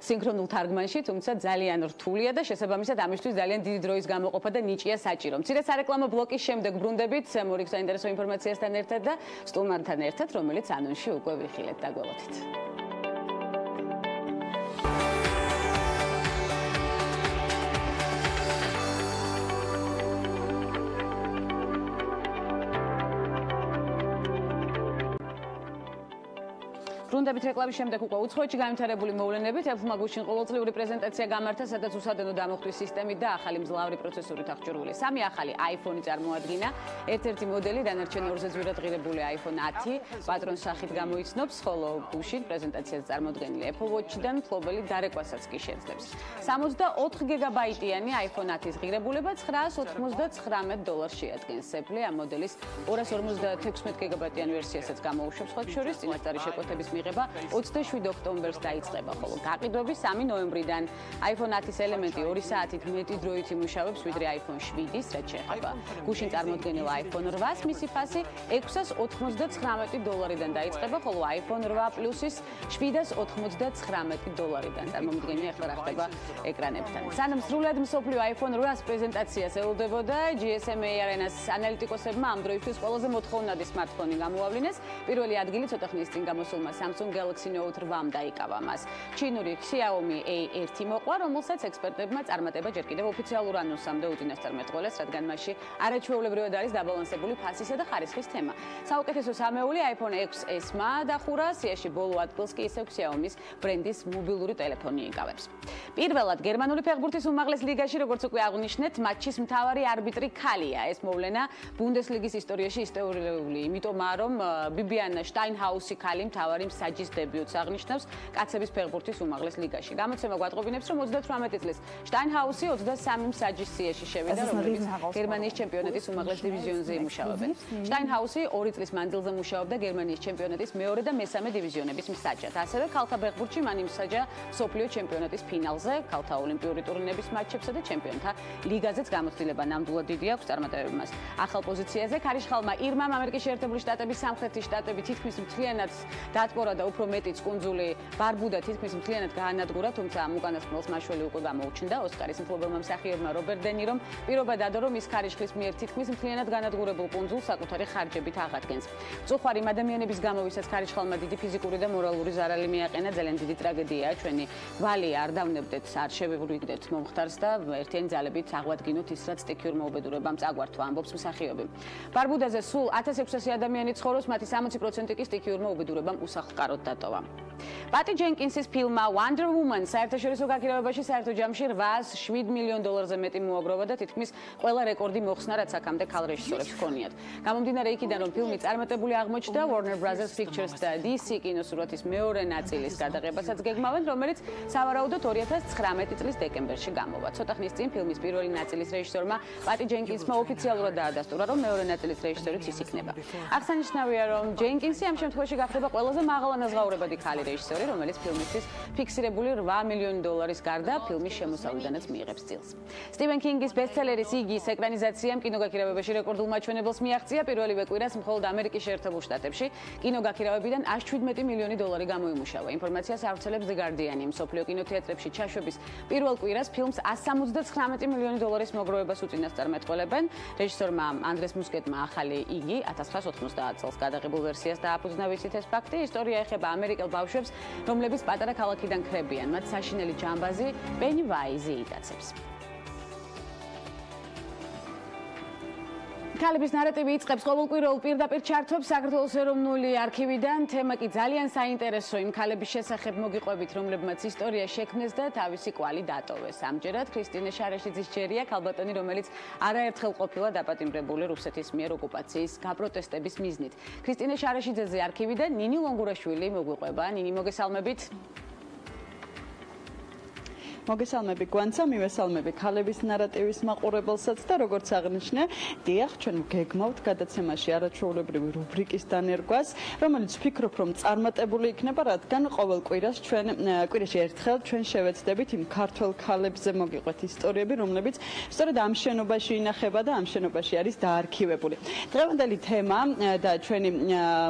სინქრონულ თარგმანში, თუმცა ძალიან რთულია და შესაბამისად ამისთვის ძალიან დიდი დროის გამოყოფა და ნიჭია საჭირო. რომ ცირე სარეკლამო ბლოკის შემდეგ ბრუნდებით მორიგ საინტერესო ინფორმაციასთან ერთად და სტუმართან ერთად, რომელიც ანონში უკვე ვიხილეთ და გველოთით. ბრუნდებით რეკლამის შემდეგ უკვე უცხოეთში განვითარებული მოვლენებით ელფმა გუშინ ყოველწლიური პრეზენტაცია გამართა, სადაც უსადენო დამოხტვის სისტემით და ახალი მძლავრი პროცესორით აღჭურვილი სამი ახალი iPhone-ი წარმოადგინა. ერთ-ერთი მოდელი დანარჩენი ორზე ზვირად ღირებული iPhone 10 პატრონ სახით გამოიცნობს, ხოლო გუშინ პრეზენტაციაზე წარმოდგენილი Apple Watch-დან ფლობელი დარეკვასაც კი შეძლებს. 64 გიგაბაიტიანი iPhone 10-ის ღირებულება 999 დოლარს შეადგენს. Apple ამ მოდელის 256 გიგაბაიტიან ვერსიასაც გამოუშვებს, ხოლო შორის წინასწარი შეკვეთების მიღება მიღება 27 ოქტომბერს დაიწყება, ხოლო გაყიდვები 3 ნოემბრიდან. iPhone 10-ის ელემენტი 2 საათით მეტი დროით იმუშავებს ვიდრე iPhone 7-ის, რაც შეეხება. გუშინ წარმოდგენილ iPhone 8-ს მისი ფასი 699 დოლარიდან დაიწყება, ხოლო iPhone 8 Plus-ის 799 დოლარიდან. წარმომიდგენია ახლა რა ხდება ეკრანებთან. სანამ სრულად მსოფლიო iPhone 8-ს პრეზენტაციას ელოდებოდა, GSMA Arena-ს ანალიტიკოსებმა ამ დროისთვის ყველაზე მოთხოვნადი smartphone-ი გამოავლინეს. პირველი ადგილი ცოტა ხნის წინ გამოსულმა Samsung Galaxy Note 8-მ დაიკავა მას. ჩინური Xiaomi A1 მოყვა, რომელსაც ექსპერტებმა წარმატება ჯერ კიდევ ოფიციალურ ანონსამდე უძინეს 11 ყოველს, რადგან მასში არაჩვეულებრივად არის დაბალანსებული ფასისა და ხარისხის თემა. საუკეთესო სამეული iPhone XS-მა დახურა, სიაში ბოლო ადგილს კი ისევ Xiaomi-ის ბრენდის მობილური ტელეფონი იკავებს. პირველად გერმანული ფეხბურთის უმაღლეს ლიგაში, როგორც უკვე აღნიშნეთ, მატჩის მთავარი არბიტრი ქალია. ეს მოვლენა ბუნდესლიგის ისტორიაში ისტორიული, იმიტომაა რომ ბიბიანა შტაინჰაუსი ქალი მთავარი საჯის დებიუტს აღნიშნავს კაცების ფეხბურთის უმაღლეს ლიგაში. გამოცემა გვატყობინებს, რომ 38 წლის შტაინჰაუსი 23 საჯის სიაში შევიდა, რომელიც გერმანიის ჩემპიონატის უმაღლეს დივიზიონზე იმუშავებენ. შტაინჰაუსი 2 წლის მანძილზე მუშაობდა გერმანიის ჩემპიონატის მეორე და მესამე დივიზიონების მსაჯად. ასევე ქალთა ფეხბურთში მან იმსაჯა სოფლიო ჩემპიონატის ფინალზე, ქალთა ოლიმპიური ტურნირების მატჩებსა და ჩემპიონთა ლიგაზეც გამოცდილება ნამდვილად დიდი აქვს წარმატებები მას. ახალ პოზიციაზე ქარიშხალმა ირმამ ამერიკის შეერთებული შტატების სამხრეთის შტატები თითქმის მთლიანად დატბო სპორა და უფრო მეტიც კუნძული ბარბუდა თითქმის მთლიანად გაანადგურა, თუმცა ამ უკანასკნელს მაშველი უკვე გამოუჩნდა ოსკარის მფლობელმა მსახიობმა რობერტ დე ნირომ პირობა დადო, რომ ის ქარიშხლის მიერ თითქმის მთლიანად განადგურებულ კუნძულს საკუთარი ხარჯებით აღადგენს. წუხვარი ადამიანების გამო, ვისაც ქარიშხალმა დიდი ფიზიკური და მორალური ზარალი მიაყენა, ძალიან დიდი ტრაგედიაა. ჩვენი ვალი არ დავნებდეთ, არ შევევრიგდეთ მომხდარს და ერთიანი ძალებით აღვადგინოთ ის, რაც სტიქიურ მოუბედურებამ წაგვართვა, ამბობს მსახიობი. ბარბუდაზე სულ 1600 ადამიანი ცხოვრობს, მათი 60% კი სტიქიურ მოუბედურებამ უსახლკაროდ დატოვა. პატი ჯენკინსის ფილმმა Wonder Woman საერთაშორისო გაქირავებაში საერთო ჯამში 807 მილიონ დოლარზე მეტი მოაგროვა და თითქმის ყველა რეკორდი მოხსნა, რაც აქამდე ქალ რეჟისორებს ჰქონიათ. გამომდინარე იქიდან, რომ ფილმი წარმატებული აღმოჩნდა, Warner Brothers Pictures და DC კინოსურათის მეორე ნაწილის გადაღებასაც გეგმავენ, რომელიც სავარაუდოდ 2019 წლის დეკემბერში გამოვა. ცოტა ხნის წინ ფილმის პირველი ნაწილის რეჟისორმა პატი ჯენკინსმა ოფიციალურად დაადასტურა, რომ მეორე ნაწილის რეჟისორიც ის იქნება. აღსანიშნავია, რომ ჯენკინსი ამ შემთხვევაში გახდება ყველაზე მაღალანაზღაურებადი ქალი რეჟისორი, რომელიც ფილმისთვის ფიქსირებული 8 მილიონი დოლარის გარდა ფილმის შემოსავლიდანაც მიიღებს წილს. სტივენ კინგის ბესტსელერის იგის ეკრანიზაციამ კინოგაქირავებაში რეკორდულ მაჩვენებელს მიაღწია პირველივე კვირას მხოლოდ ამერიკის შეერთებულ შტატებში. კინოგაქირავებიდან 117 მილიონი დოლარი გამოიმუშავა. ინფორმაციას ავრცელებს The Guardian. მსოფლიო კინოთეატრებში ჩაშვების პირველ კვირას ფილმს 179 მილიონი დოლარის მოგროვებას უწინასწარ მეტყოლებენ. რეჟისორმა ანდრეს მუსკეტმა ახალი იგი 1990 წელს გადაღებულ ვერსიას დააფუძნა ვიცით ეს ფაქტი. ისტორია ეხება ამერიკელ ბავშვებს, რომლებიც პატარა ქალაქიდან ქრებიან. მათ საშინელი ჯამბაზი პენი ვაიზი იტაცებს. ქალების ნარატივი იწყებს ყოველკვირეულ პირდაპირ ჩართვებს საქართველოს ეროვნული არქივიდან. თემა კი ძალიან საინტერესო იმ ქალების შესახებ მოგიყვებით, რომლებმაც ისტორია შექმნეს და თავისი კვალი დატოვეს. ამჯერად ქრისტინე შარეშიძის ჯერია ქალბატონი, რომელიც არაერთხელ ყოფილა დაპატიმრებული რუსეთის მიერ ოკუპაციის გაპროტესტების მიზნით. ქრისტინე შარეშიძეზე არქივიდან ნინი ლონგურაშვილი მოგვიყვება. ნინი მოგესალმებით. მოგესალმები გვანცა, მივესალმები ქალების ნარატივის მაყურებელსაც და როგორც აღნიშნე, დიახ, ჩვენ გეგმავთ გადაცემაში არაჩვეულებრივი რუბრიკის დანერგვას, რომელიც ვფიქრობ, რომ წარმატებული იქნება, რადგან ყოველ კვირას ჩვენ კვირაში ერთხელ ჩვენ შევეცდებით იმ ქართულ ქალებზე მოგიყვეთ ისტორიები, რომლებიც სწორედ ამ შენობაში ინახება და ამ შენობაში არის დაარქივებული. დღევანდელი თემა და ჩვენი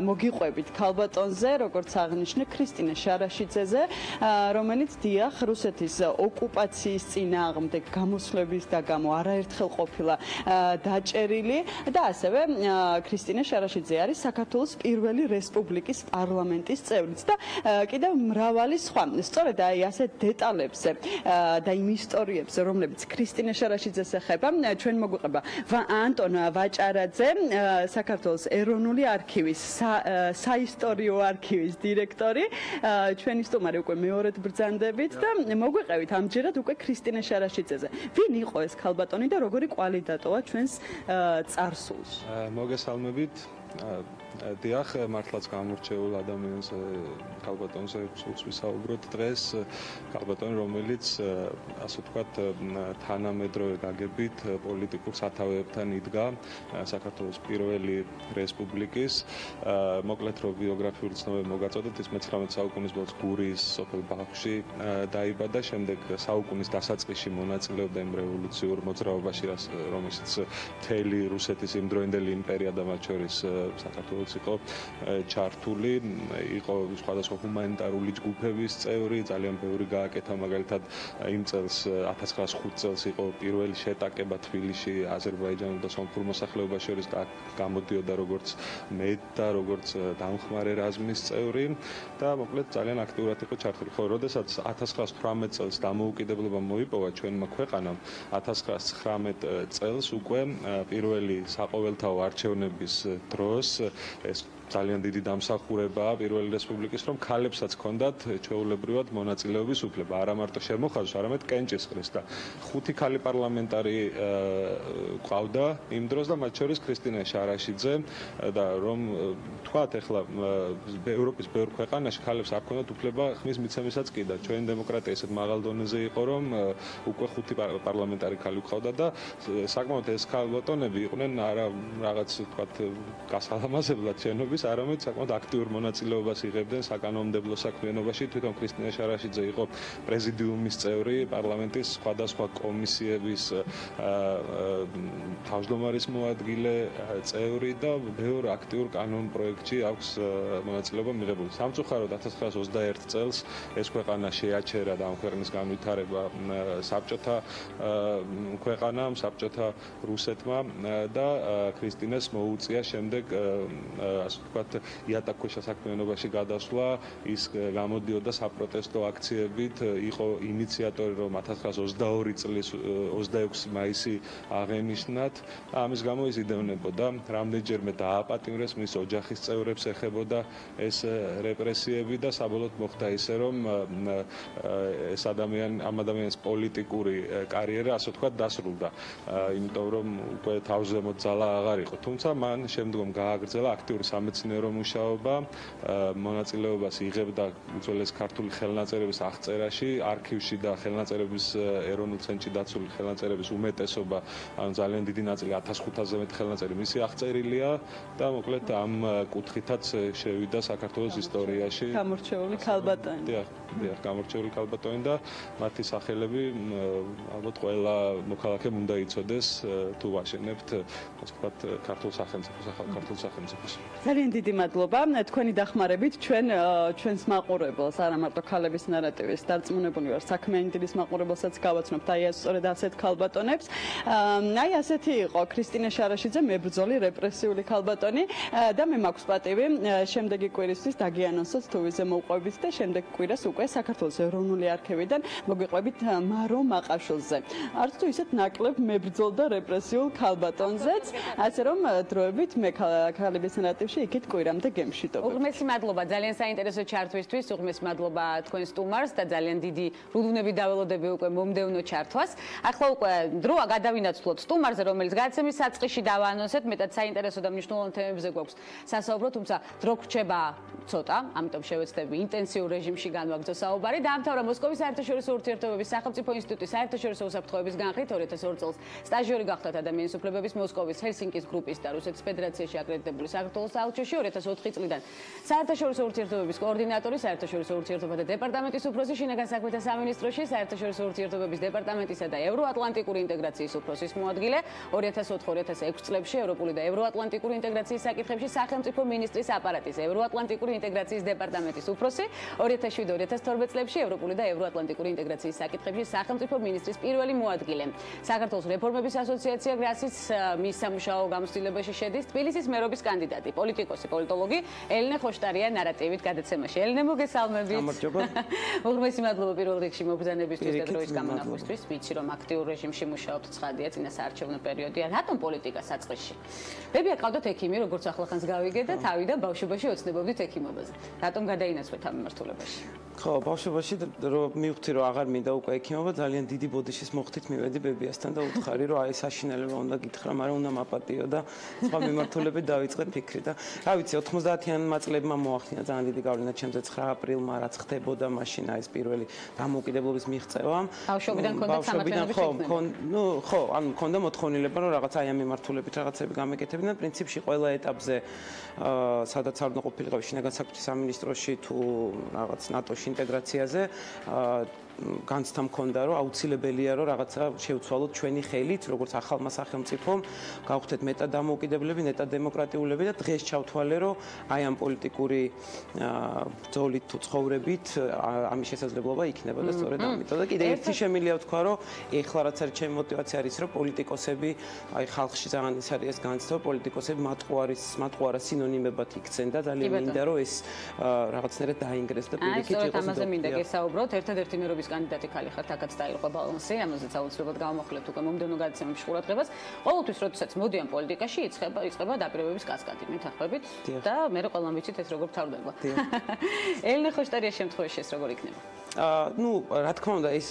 მოგიყვებით ქალბატონზე, როგორც აღნიშნე, ქრისტინე შარაშიძეზე, რომელიც დიახ, რუსეთის ოკუპაციის წინააღმდეგ გამოსვლების და გამო არაერთხელ ყოფილა დაჭერილი და ასევე ქრისტინე შარაშიძე არის საქართველოს პირველი რესპუბლიკის პარლამენტის წევრიც და კიდევ მრავალი სხვა. სწორედ აი ასე დეტალებზე და იმ ისტორიებზე, რომლებიც ქრისტინე შარაშიძეს ეხება, ჩვენ მოგვიყება ანტონ ვაჭარაძე, საქართველოს ეროვნული არქივის საისტორიო არქივის დირექტორი. ჩვენი სტუმარი უკვე მეორედ ბრძანდებით და მოგვიყევით ამჯერად უკვე ქრისტინე შარაშიძეზე. ვინ იყო ეს ქალბატონი და როგორი კვალი დატოვა ჩვენს წარსულს? მოგესალმებით. დიახ, მართლაც გამორჩეულ ადამიანს ქალბატონზე სულს ვისაუბროთ დღეს. ქალბატონი, რომელიც ასე ვთქვათ, თანამედროვე გაგებით პოლიტიკურ სათავეებთან იდგა საქართველოს პირველი რესპუბლიკის. მოკლედ რო ბიოგრაფიული ცნობები მოგაწოდოთ, ის 19 საუკუნის ბოლოს გურის სოფელ ბახში დაიბადა, შემდეგ საუკუნის დასაწყისში მონაწილეობდა იმ რევოლუციურ მოძრაობაში, რომელშიც მთელი რუსეთის იმდროინდელი იმპერია და მათ შორის საქართველოს როგორც იყო ჩართული, იყო სხვადასხვა ჰუმანიტარული ჯგუფების წევრი, ძალიან ბევრი გააკეთა მაგალითად იმ წელს 1905 წელს იყო პირველი შეტაკება თბილისში აზერბაიჯანულ და სომხურ მოსახლეობას შორის გამოდიოდა როგორც მე და როგორც დამხმარე რაზმის წევრი და მოკლედ ძალიან აქტიურად იყო ჩართული. ხო, როდესაც 1918 წელს დამოუკიდებლობა მოიპოვა ჩვენმა ქვეყანამ, 1919 წელს უკვე პირველი საყოველთაო არჩევნების დროს ეს ძალიან დიდი დამსახურებაა პირველი რესპუბლიკის რომ ქალებსაც ჰქონდათ ჩვეულებრივად მონაწილეობის უფლება. არა მარტო შემოხაზოს არამედ კენჭისყრის და ხუთი ქალი პარლამენტარი ყავდა იმ დროს და მათ შორის ქრისტინა შარაშიძე და რომ თქვათ ახლა ევროპის ბევრ ქვეყანაში ქალებს არ ჰქონდათ უფლება ხმის მიცემისაც კი და ჩვენი დემოკრატია ესეთ მაღალ დონეზე იყო რომ უკვე ხუთი პარლამენტარი ქალი ყავდა და საკმაოდ ეს ქალბატონები იყვნენ არა რაღაც თქვათ გასალამაზებლად შენობის არამედ საკმაოდ აქტიურ მონაწილეობას იღებდნენ საკანონმდებლო საქმიანობაში. თვითონ ქრისტინა შარაშიძე იყო პრეზიდიუმის წევრი, პარლამენტის სხვადასხვა კომისიების თავმჯდომარის მოადგილე, წევრი და ბევრ აქტიურ კანონ პროექტში აქვს მონაწილეობა მიღებული. სამწუხაროდ 1921 წელს ეს ქვეყანა შეაჩერა და ამ ქვეყნის განვითარება საბჭოთა ქვეყანამ, საბჭოთა რუსეთმა და ქრისტინას მოუწია შემდეგ ასე ვთქვათ იატაკქვეშა საქმიანობაში გადასვლა, ის გამოდიოდა საპროტესტო აქციებით, იყო ინიციატორი რომ 1922 წლის 26 მაისი აღენიშნათ. ამის გამო ის იდევნებოდა, რამდენჯერმე დააპატიმრეს მის ოჯახის წევრებს ეხებოდა ეს რეპრესიები და საბოლოოდ მოხდა ისე რომ ეს ადამიანი ამ ადამიანის პოლიტიკური კარიერა ასე ვთქვათ დასრულდა. იმიტომ რომ უკვე თავზე მოძალა აღარ იყო. თუმცა მან შემდგომ გააგრძელა აქტიური სამეცნიერო მუშაობა, მონაწილეობას იღებდა უძველეს ქართული ხელნაწერების აღწერაში, არქივში და ხელნაწერების ეროვნულ ცენტრში დაცული ხელნაწერების უმეტესობა, ანუ ძალიან დიდი ნაწილი 1500-ზე მეტი ხელნაწერი მისი აღწერილია და მოკლედ ამ კუთხითაც შევიდა საქართველოს ისტორიაში. გამორჩეული ქალბატონი. დიახ, დიახ, გამორჩეული ქალბატონი და მათი სახელები ალბათ ყველა მოქალაქემ უნდა იცოდეს თუ ვაშენებთ, ასე ვთქვათ, ქართულ სახელმწიფოს, ახალ ქართულ სახელმწიფოს. ძალიან დიდი მადლობა. თქვენი დახმარებით ჩვენ ჩვენს მაყურებელს, არა მარტო ქალების ნარატივის დარწმუნებული ვარ, საქმიანი დილის მაყურებელსაც გავაცნობთ აი ეს სწორედ ასეთ ქალბატონებს. აი ასეთი იყო ქრისტინა შარაშიძე, მებრძოლი რეპრესიული ქალბატონი და მე მაქვს პატივი შემდეგი კვირისთვის დაგიანონსოთ თუ ვიზე მოყვებით და შემდეგ კვირას უკვე საქართველოს ეროვნული არქივიდან მოგვიყვებით მარო მაყაშვილზე. არც თუ ისეთ ნაკლებ მებრძოლ და რეპრესიულ ქალბატონზეც, ასე რომ დროებით მე ქალების ნარატივში იქით კვირამდე გემშვიდობ. უღმესი მადლობა ძალიან საინტერესო ჩართვისთვის, უღმესი მადლობა თქვენ სტუმარს და ძალიან დიდი რუდუნები დაველოდები უკვე მომდევნო ჩართვას. ახლა უკვე დროა გადავინაცვლოთ სტუმარზე, რომელიც გადაცემის საწყისში დავაანონსეთ, მეტად საინტერესო და მნიშვნელოვან თემებზე გვაქვს სასაუბრო, თუმცა დრო გრჩება ცოტა, ამიტომ შევეცდები ინტენსიურ რეჟიმში განვაგრძო საუბარი. დაამთავრა მოსკოვის საერთაშორისო ურთიერთობების სახელმწიფო ინსტიტუტის საერთაშორისო უსაფრთხოების განხრით 2002 წელს სტაჟიორი გახდათ ადამიანის უფლებების მოსკოვის ჰელსინკის გრუპის და რუსეთის ფედერაციაში აკრედიტებული საქართველოს საელჩოში 2004 წლიდან. საერთაშორისო ურთიერთობების კოორდინატორი საერთაშორისო ურთიერთობათა დეპარტამენტის უფროსი შინაგან საქმეთა სამინისტროში საერთაშორისო ურთიერთობების დეპარტამენტისა და ევროატლანტიკური ინტეგრაციის უფროსის მოადგილე 2004-2006 წლებში ევროპული და ევროატლანტიკური ინტეგრაციის საკითხებში სახელმწიფო მინისტრის აპარატის ევროატლანტიკური ინტეგრაციის დეპარტამენტის უფროსი 2007-2012 წლებში ევროპული და ევროატლანტიკური ინტეგრაციის საკითხებში სახელმწიფო მინისტრის პირველი მოადგილე. საქართველოს რეფორმების ასოციაცია გრასის მის სამუშაო გამოცდილებაში შედის თბილისის მერობის კანდიდატი. პოლიტიკოსი პოლიტოლოგი ელენე ხოშტარია ნარატივით გადაცემაში. ელენე მოგესალმებით. გამარჯობა <laughs> უღმესი მადლობა პირველ რიგში მობრძანებისთვის და დროის გამონაკვისთვის ვიცი რომ აქტიურ რეჟიმში მუშაობთ ცხადია წინა საარჩევნო პერიოდია. რატომ პოლიტიკა საწყისში? ბებია ყავდათ ექიმი როგორც ახლახანს გავიგე და თავიდან ბავშვობაში ოცნებობდით ექიმობაზე. რატომ გადაინაცვლეთ ამ მიმართულებაში ხო, ბავშვობაში რომ მივხვდი რომ აღარ მინდა უკვე ექიმობა, ძალიან დიდი ბოდიშის მოხდით მივედი ბებიასთან და უთხარი რომ აი საშინელება უნდა გითხრა, მაგრამ უნდა მაპატიო და სხვა მიმართულებით დავიწყე ფიქრი და რა ვიცი 90-იან მაწლებმა მოახდინა ძალიან დიდი გავლენა. ჩემზე 9 აპრილმა რაც ხდებოდა მაშინ აი ეს პირველი დამოუკიდებლობის მიღწევა. ბავშვობიდან ქონდა სამართლებრივი ხო, ნუ ხო, ანუ ქონდა მოთხოვნილება რომ რაღაც აი ამ მიმართულებით რაღაცები გამეკეთებინა, პრინციპში ყველა ეტაპზე სადაც არ უნდა ყოფილიყო შინაგან საქმეთა სამინისტროში თუ რაღაც ნატოში ინტეგრაციაზე განცდა მქონდა, რომ აუცილებელია, რომ რაღაცა შევცვალოთ ჩვენი ხელით, როგორც ახალმა სახელმწიფომ, გავხდეთ მეტად დამოუკიდებლები, მეტად დემოკრატიულები და დღეს ჩავთვალე, რომ აი ამ პოლიტიკური ბრძოლით თუ ცხოვრებით ამის შესაძლებლობა იქნება და სწორედ ამიტომ. და კიდე ერთი შემილია ვთქვა, რომ ეხლა რაც არის ჩემი мотиваცია არის, რომ პოლიტიკოსები აი ხალხში ძალიან ის არის განცდა, პოლიტიკოსები მათყუარის მათყუარა სინონიმებად იქცენ და ძალიან მინდა რომ ეს რაღაცნაირად დაინგრეს და პირიქით იყოს. აი სწორედ ამაზე მინდა გესაუბროთ, ერთადერთი მე პარტიის კანდიდატი ხალი ხართ აქაც დაიღო ბალანსი, ამაზეც აუცილებლად გამოვხლებთ უკვე მომდენო გადაცემებში ყურადღებას. ყოველთვის როდესაც მოდიან პოლიტიკაში, იწყება იწყება დაპირებების კასკადი, მითხრებით და მე რა ყველამ ვიცით ეს როგორ თავდება. <laughs> ელენე ხოშტარია შემთხვევაში ეს როგორ იქნება? აა ну, რა თქმა უნდა, ეს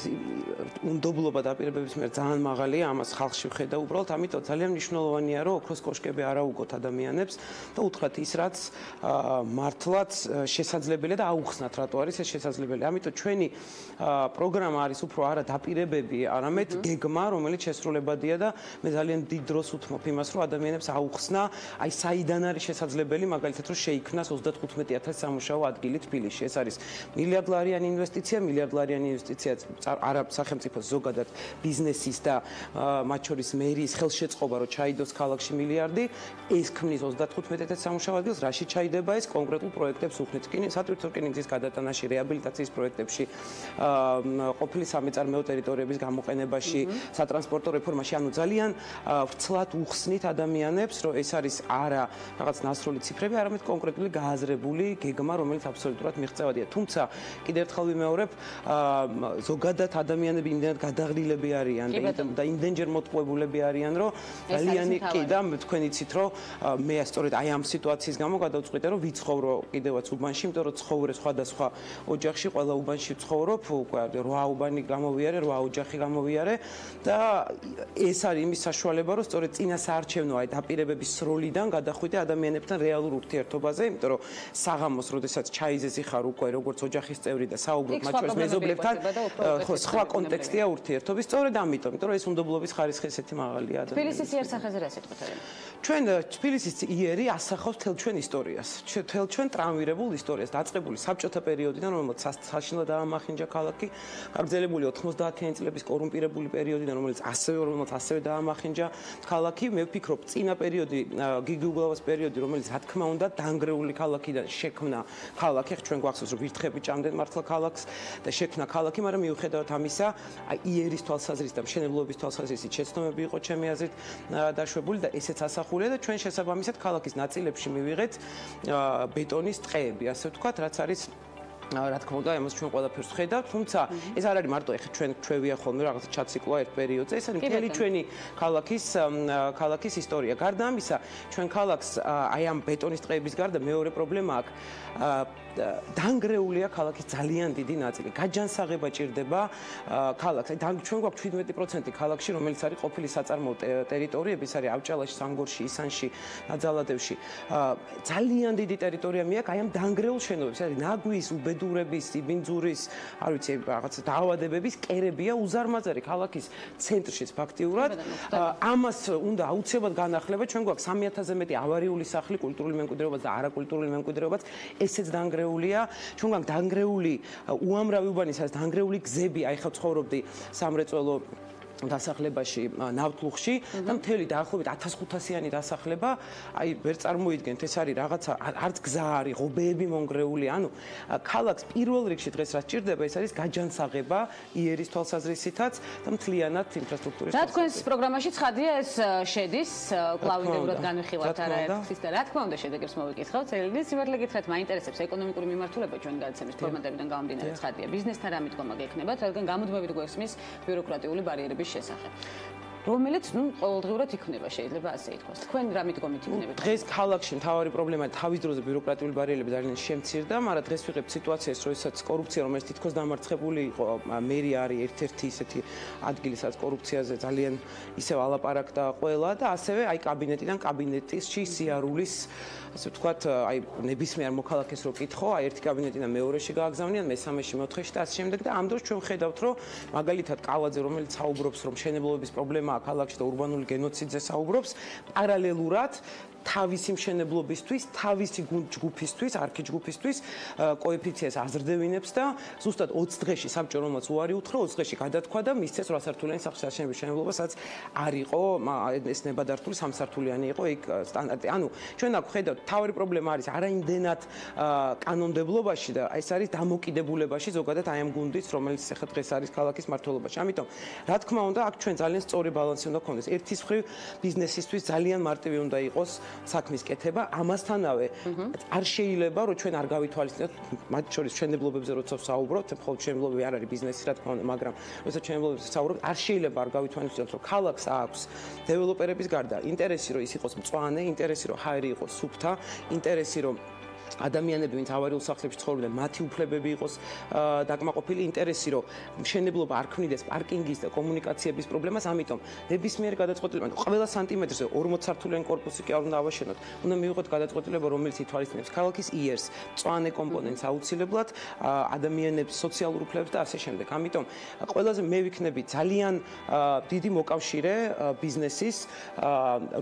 უნდობლობა დაპირებების მიერ ძალიან მაღალია, ამას ხალხში ვხედა უბრალოდ, ამიტომ ძალიან მნიშვნელოვანია, რომ ოქროს კოშკები არ აუგოთ ადამიანებს და უთხრათ ის, რაც მართლაც შესაძლებელია და აუხსნათ რატო არის ეს შესაძლებელი. ამიტომ ჩვენი პროგრამა არის უფრო არა დაპირებები, არამედ გეგმა, რომელიც შესრულებადია და მე ძალიან დიდ დროს უთმობ იმას, რომ ადამიანებს აუხსნა, აი საიდან არის შესაძლებელი, მაგალითად, რომ შეიქმნას 35000 სამუშაო ადგილი თბილისში. ეს არის მილიარდლარიანი ინვესტიცია, მილიარდლარიანი ინვესტიცია არა სახელმწიფოს ზოგადად ბიზნესის და მათ შორის მერიის ხელშეწყობა, რომ ჩაიდოს ქალაქში მილიარდი, ეს ქმნის 35000 სამუშაო ადგილს, რაში ჩაიდება ეს კონკრეტულ პროექტებს უხდით. კი, სატვირთო რკინიგზის გადატანაში, რეაბილიტაციის პროექტებში, ყოფილი სამეწარმეო ტერიტორიების გამოყენებაში, სატრანსპორტო რეფორმაში, ანუ ძალიან ვრცლად უხსნით ადამიანებს, რომ ეს არის არა რაღაც ნასროლი ციფრები, არამედ კონკრეტული გააზრებული გეგმა, რომელიც აბსოლუტურად მიღწევადია. თუმცა კიდევ ერთხელ ვიმეორებ, ზოგადად ადამიანები იმდენად გადაღლილები არიან და იმდენჯერ მოტყუებულები არიან, რომ ძალიან კი და თქვენ იცით, რომ მე სწორედ აი ამ სიტუაციის გამო გადავწყვიტე, რომ ვიცხოვრო კიდევაც უბანში, იმიტომ რომ ცხოვრე სხვადასხვა ოჯახში, ყველა უბანში ვცხოვრობ, უკვე 8 უბანი გამოვიარე, 8 ოჯახი გამოვიარე და ეს არის იმის საშუალება, რომ სწორედ წინა საარჩევნო აი დაპირებების სროლიდან გადახვიდე ადამიანებთან რეალურ ურთიერთობაზე, იმიტომ რომ საღამოს, როდესაც ჩაიზესი ხარ უკვე როგორც ოჯახის წევრი და საუბრობ შორის მეზობლებთან, ხო, სხვა კონტექსტია ურთიერთობის, სწორედ ამიტომ, იმიტომ რომ ეს უნდობლობის ხარისხი ესეთი მაღალია ადამიანს. თბილისის იერსახეზე რა სიტყვით? ჩვენ თბილისის იერი ასახავს თელ ჩვენ ისტორიას, თელ ჩვენ ტრამვირებულ ისტორიას, დაწყებული საბჭოთა პერიოდიდან, რომელსაც საშინლად დაამახინჯა ქალაქი, გაგრძელებული 90-იანი წლების კორუმპირებული პერიოდიდან, რომელიც ასევე რომელსაც ასევე დაამახინჯა ქალაქი, მე ვფიქრობ, წინა პერიოდი, გიგიუგლავას პერიოდი, რომელიც რა თქმა უნდა დანგრეული ქალაქიდან შექმნა ქალაქი, ჩვენ გვახსოვს, რომ ვირთხები ჭამდნენ მართლა ქალაქს და შექმნა ქალაქი, მაგრამ მიუხედავად ამისა, აი იერის თვალსაზრისით და მშენებლობის თვალსაზრისით შეცდომები იყო ჩემი აზრით დაშვებული და ესეც ასახულია და ჩვენ შესაბამისად ქალაქის ნაწილებში მივიღეთ ბეტონის ტყეები, ასე ვთქვათ, რაც არის რა თქმა უნდა, ამას ჩვენ ყველაფერს ხედავთ, თუმცა ეს არ არის მარტო ეხა ჩვენ ჩვევია ხოლმე რაღაცა ჩაციკლა ერთ პერიოდზე, ეს არის მთელი ჩვენი ქალაქის ქალაქის ისტორია. გარდა ამისა, ჩვენ ქალაქს აი ამ ბეტონის ტყეების გარდა მეორე პრობლემა აქვს. დანგრეულია ქალაქის ძალიან დიდი ნაწილი. გაჯანსაღება ჭირდება ქალაქს. აი ჩვენ გვაქვს 17% ქალაქში, რომელიც არის ყოფილი საწარმოო ტერიტორიები, ეს არის ავჭალაში, სანგორში, ისანში, ნაძალადევში. ძალიან დიდი ტერიტორია მეაქ აი ამ დანგრეულ შენობებს, არის ნაგვის, უბედურების, სიბინძურის, არ ვიცი, რაღაც დაავადებების კერებია უზარმაზარი ქალაქის ცენტრში ფაქტიურად. ამას უნდა აუცილებლად განახლება. ჩვენ გვაქვს 3000-ზე მეტი ავარიული სახლი, კულტურული მემკვიდრეობა და არაკულტურული მემკვიდრეობა. ესეც დანგრეულია. ჩვენ გვაქვს დანგრეული უამრავი უბანი, სადაც დანგრეული გზები, აი ხა ცხოვრობდი სამრეწველო დასახლებაში ნავთლუხში და მთელი დაახლოებით 1500-იანი დასახლება, აი ვერ წარმოიდგენთ, ეს არის რაღაცა არც გზა არის, ღობეები მონგრეული, ანუ ქალაქს პირველ რიგში დღეს რა სჭირდება, ეს არის გაჯანსაღება იერის თვალსაზრისითაც და მთლიანად ინფრასტრუქტურის. რა თქვენს პროგრამაში ცხადია ეს შედის, კლავიდეურად განვიხილავთ არაერთის და რა თქმა უნდა შედეგებს მოვიკითხავთ. ელინი სიმართლე გითხრათ, მაინტერესებს ეკონომიკური მიმართულება ჩვენ გადაცემის ფორმატებიდან გამომდინარე ცხადია. ბიზნესთან რა მიდგომა გექნებათ, რადგან გამოდმებით გვესმის ბიუროკრატიული ბარიერების შესახებ. რომელიც ნუ ყოველდღურად იქნება შეიძლება ასე ითქვას. თქვენ რა მიდგომით იქნებით? დღეს ქალაქში მთავარი პრობლემაა თავის დროზე ბიუროკრატიული ბარიერები ძალიან შემცირდა, მაგრამ დღეს ვიღებ სიტუაციას, როდესაც კორუფცია, რომელიც თითქოს დამარცხებული იყო, მერი არის ერთ-ერთი ისეთი ადგილი, სადაც კორუფციაზე ძალიან ისევ ალაპარაკდა ყველა და ასევე აი კაბინეტიდან კაბინეტისში სიარულის ასე ვთქვათ, აი ნებისმიერ მოქალაქეს რო კითხო, აი ერთი კაბინეტიდან მეორეში გააგზავნიან, მესამეში, მეოთხეში და ასე შემდეგ და ამ დროს ჩვენ ხედავთ, რომ მაგალითად კალაძე, რომელიც საუბრობს, რომ შენებლობის პრობლემაა ქალაქში და урბანული გენოციდზე საუბრობს, პარალელურად თავისი მშენებლობისთვის, თავისი ჯგუფისთვის, არქიჯგუფისთვის კოეფიციენტს აზრდევინებს და ზუსტად 20 დღეში საბჭო რომელსაც უარი უთხრა 20 დღეში გადათქვა და მისცეს 8 სართულიანი სახლის აშენების მშენებლობა, სადაც არ იყო ეს ნებადართული 3 სართულიანი იყო იქ სტანდარტი. ანუ ჩვენ აქ ხედავთ, თავი პრობლემა არის არაიმდენად კანონმდებლობაში და ეს არის დამოკიდებულებაში ზოგადად აი ამ გუნდის, რომელიც ახლა დღეს არის ქალაქის მართლობაში. ამიტომ რა თქმა უნდა, აქ ჩვენ ძალიან სწორი ბალანსი უნდა გქონდეს. ერთის მხრივ ბიზნესისთვის ძალიან მარტივი უნდა იყოს საქმის კეთება ამასთანავე. არ შეიძლება რომ ჩვენ არ გავითვალისწინოთ მათ შორის ჩვენებლობებზე როცა საუბრობთ მხოლოდ ჩვენებლობები არ არის ბიზნესი რა თქმა უნდა მაგრამ როცა ჩვენებლობებზე საუბრობთ არ შეიძლება არ გავითვალისწინოთ რომ ქალაქს აქვს დეველოპერების გარდა ინტერესი რომ ის იყოს მწვანე ინტერესი რომ ჰაერი იყოს სუფთა ინტერესი რომ ადამიანები, ვინც ავარიულ სახლებში ცხოვრობდნენ, მათი უფლებები იყოს დაკმაყოფილი ინტერესი, რომ მშენებლობა არ ქმნიდეს პარკინგის და კომუნიკაციების პრობლემას, ამიტომ ნებისმიერ გადაწყვეტილება, ყველა სანტიმეტრზე 40 სართულიანი корпуსი კი არ უნდა ავაშენოთ. უნდა მივიღოთ გადაწყვეტილება, რომელიც ითვალისწინებს ქალაქის იერს, მწვანე კომპონენტს აუცილებლად, ადამიანებს სოციალურ უფლებებს და ასე შემდეგ. ამიტომ ყველაზე მე ვიქნები ძალიან დიდი მოკავშირე ბიზნესის,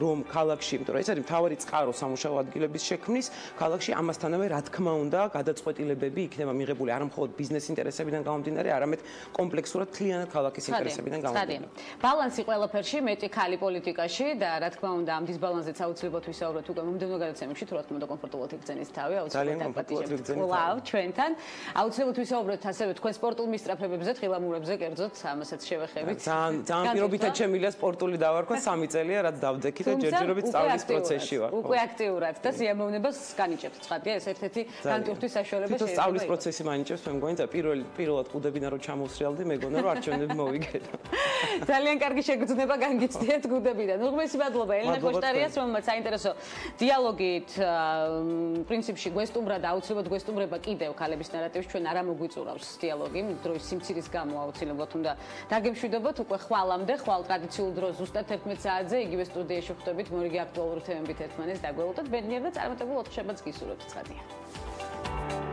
რომ ქალაქში, იმიტომ რომ ეს არის მთავარი წყარო სამუშაო ადგილების შექმნის, ქალაქში ამას ამასთანავე რა თქმა უნდა გადაწყვეტილებები იქნება მიღებული არა მხოლოდ ბიზნეს ინტერესებიდან გამომდინარე, არამედ კომპლექსურად თლიანად ქალაქის ინტერესებიდან გამომდინარე. ბალანსი ყველაფერში, მეტი ხალი პოლიტიკაში და რა თქმა უნდა ამ დისბალანსზეც აუცილებლად ვისაუბროთ უკვე მომდევნო გადაცემებში, თუ რა თქმა უნდა კომფორტულად იგზენის თავი, აუცილებლად დაპატიჟებთ. ვაუ, ჩვენთან. აუცილებლად ვისაუბროთ ასევე თქვენ სპორტულ მისწრაფებებზე, თხილამურებზე, კერძოდ ამასაც შევეხებით. ძალიან ძალიან პირობითად შემილია სპორტული დავარქვა 3 წელია, რაც დავდექი და ჯერჯერობით სწავლის პროცესში ვარ. უკვე აქტიურად და სიამოვნებას განიჭებთ, ცხადია, ეს ერთ-ერთი განტუხთვის საშუალება შეიძლება. თვითონ სწავლის პროცესი მაინჭებს, მე მგონი და პირველ პირველად ყუდებინა რომ ჩამოსრიალდი, მეგონა რომ არჩევნები მოვიგეთ. <laughs> ძალიან კარგი შეგრძნება განგიცდიეთ გუდებიდან. უღმესი მადლობა ელინა კოშტარიას, რომელმაც საინტერესო დიალოგით პრინციპში გვესტუმრა და აუცილებლად გვესტუმრება კიდევ ქალების ნარატივს ჩვენ არ მოგვიწურავს დიალოგი, დროის სიმცირის გამო აუცილებლად უნდა დაგემშვიდობოთ უკვე ხვალამდე, ხვალ ტრადიციულ დროს ზუსტად 11 საათზე იგივე სტუდიაში ხვდებით მორიგი აქტუალური თემებით ერთმანეთს დაგვეულოთ ბედნიერ და წარმატებულ ოთხშაბათს გისურვებთ स्वाति